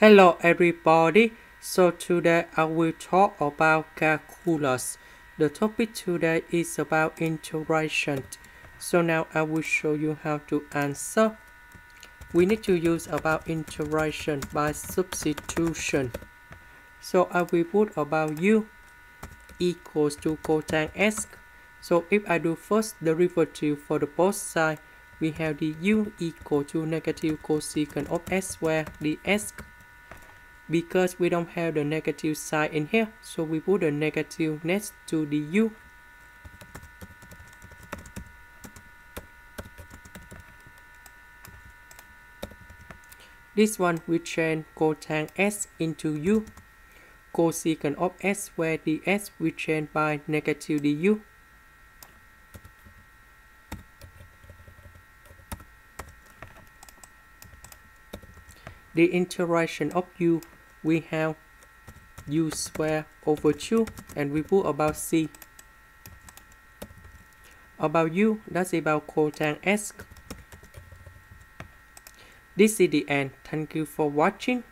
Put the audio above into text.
Hello everybody. So today I will talk about calculus. The topic today is about integration. So now I will show you how to answer. We need to use about integration by substitution. So I will put about u equals to cosine s. So if I do first derivative for the both side, we have the u equal to negative cosecant of s where the s because we don't have the negative sign in here so we put the negative next to the u. This one we change cosine s into u. Cosecant of s where the s we change by negative du the integration of u we have u square over 2 and we put about c. About u, that's about cosine s. This is the end. Thank you for watching.